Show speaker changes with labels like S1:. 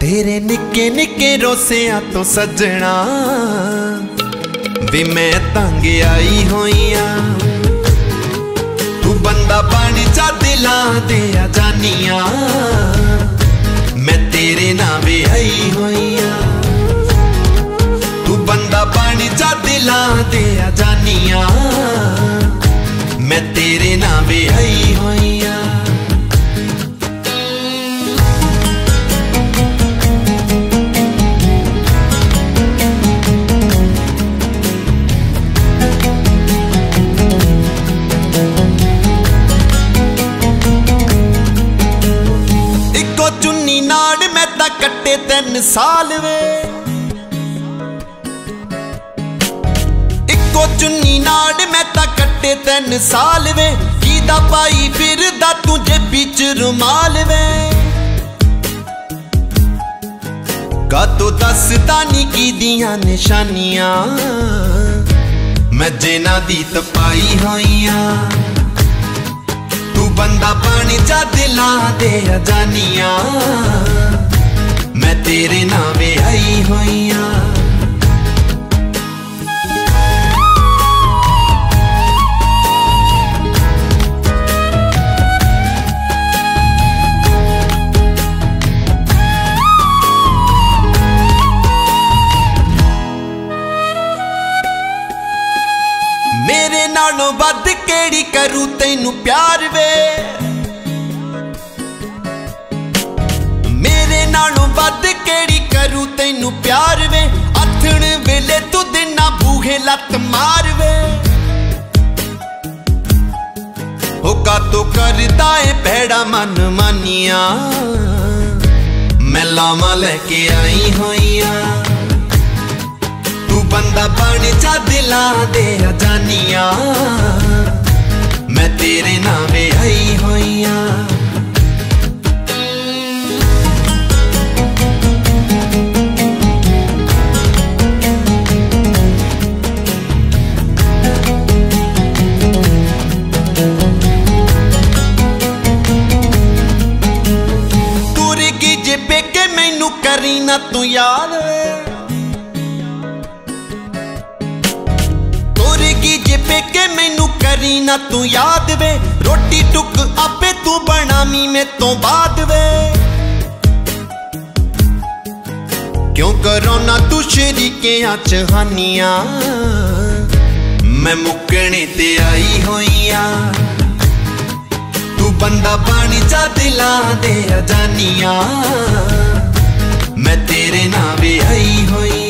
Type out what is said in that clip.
S1: ਤੇਰੇ ਨਿੱਕੇ ਨਿੱਕੇ ਰੋਸਿਆਂ ਤੋਂ ਸੱਜਣਾ ਵੀ ਮੈਂ ਤੰਗ ਆਈ ਹੋਈਆਂ। ਤੂੰ ਬੰਦਾ ਬਣ ਜਾ ਦਿਲਾਂ ਦੇ ਆ ਜਾਨੀਆਂ ਮੈਂ ਤੇਰੇ ਨਾਲ ਵਿਆਹੀ ਹੋਈਆਂ। ਤੂੰ ਬੰਦਾ ਬਣ ਜਾ ਦਿਲਾਂ ਦੇ ਆ ਜਾਨੀਆਂ ਕੱਟੇ ਵੇ। ਇੱਕੋ ਚੁੰਨੀ ਨਾੜ ਮੈਂ ਤਾਂ ਕੱਟੇ ਤਿੰਨ ਸਾਲ ਵੇ। ਕੀਦਾ ਪਾਈ ਫਿਰਦਾ ਤੂੰ ਜੇਬੀ ਚ ਰੁਮਾਲ ਵੇ। ਕਾਤੋਂ ਦੱਸਦਾ ਨੀ ਕੀਦੀਆਂ ਨਿਸ਼ਾਨੀਆਂ। ਮੈਂ ਜਿਨ੍ਹਾਂ ਦੀ ਤਪਾਈ ਹੋਈਆਂ। ਤੂੰ ਬੰਦਾ ਬਣ ਜਾ ਦਿਲਾਂ ਦੇ ਅਜਾਨੀਆਂ। ਮੈਂ ਤੇਰੇ ਨਾਲ ਵਿਆਹੀ ਹੋਈਆਂ। ਮੇਰੇ ਨਾਲੋਂ ਵੱਧ ਕਿਹੜੀ ਕਰੂ ਤੈਨੂੰ ਪਿਆਰ ਵੇ? ਲੱਤ ਮਾਰ ਹੋ ਕਾਤੋਂ ਕਰਦਾ ਏ ਭੈੜਾ ਮਨ ਮਾਨੀਆਂ। ਮੈਂ ਲਾਵਾਂ ਲੈ ਕੇ ਆਈ ਹੋਈਆਂ। ਤੂੰ ਬੰਦਾ ਬਣ ਜਾ ਦਿਲਾਂ ਦੇ ਅਜਾਨੀਆਂ। ਮੈਂ ਤੇਰੇ ਨਾਲ ਵਿਆਹੀ ਹੋਈਆਂ। ਕਰੀ ਨਾ ਤੂੰ ਯਾਦ ਤੁਰ ਗਈ ਜੇ ਪੇਕੇ ਮੈਨੂੰ ਕਰੀ ਨਾ ਤੂੰ ਯਾਦ ਵੇ। ਰੋਟੀ ਟੁੱਕ ਆਪੇ ਤੂੰ ਬਣਾਵੀਂ ਮੇ ਤੋਂ ਬਾਅਦ ਵੇ। ਕਿਉਂ ਕਰੋ ਨਾ ਤੂੰ ਸ਼ਰੀਕਿਆਂ ਚ ਹਾਨੀਆਂ? ਮੈਂ ਮੁੱਕਣੇ ਤੇ ਆਈ ਹੋਈਆਂ। ਤੂੰ ਬੰਦਾ ਬਣ ਜਾ ਦਿਲਾਂ ਦੇ ਅਜਾਨੀਆਂ। ਮੈਂ ਤੇਰੇ ਨਾਲ ਆਈ ਹੋਈ